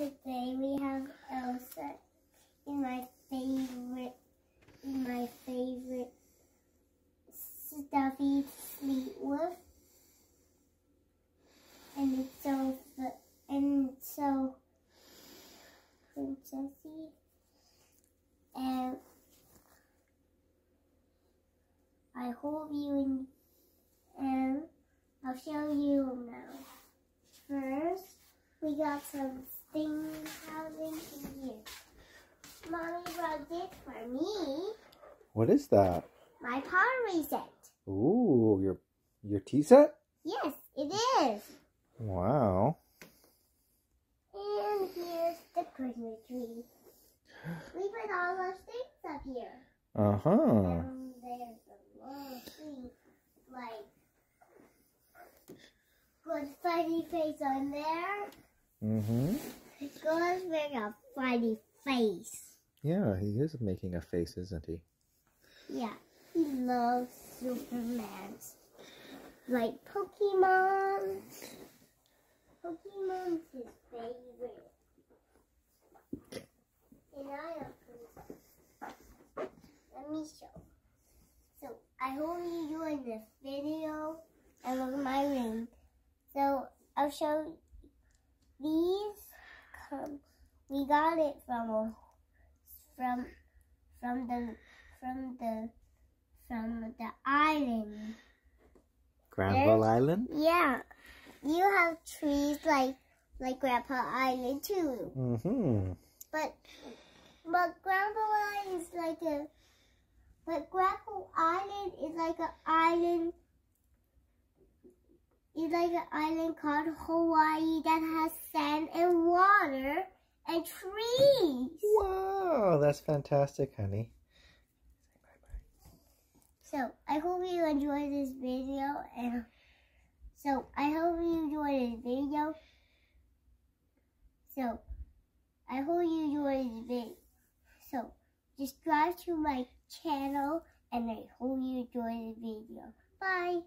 Today we have Elsa in my favorite, my favorite stuffy sleep wolf. And so, and so, Princessy and I hope you and I'll show you now. First, we got some things housing in. Mommy brought this for me. What is that? My power reset. Ooh, your your tea set? Yes, it is. Wow. And here's the Christmas tree. We put all those things up here. Uh huh. And there's a lot of things like good funny face on there. Mm-hmm. Good make a funny face. Yeah, he is making a face, isn't he? Yeah, he loves Superman. Like Pokemon. Pokemon's his favorite. And I let me show. So I hope you enjoyed this video and look at my ring. So I'll show we got it from a from from the from the from the island. Granville There's- Island? Yeah, you have trees like like Grandpa Island too, Mm-hmm. but but Grandpa Island is like a but Grandpa Island is like an island. It's like an island called Hawaii that has sand and water and trees. Wow, that's fantastic, honey. So I hope you enjoyed this video and so I hope you enjoyed this video. So I hope you enjoyed this video. So subscribe to my channel and I hope you enjoyed the video. Bye.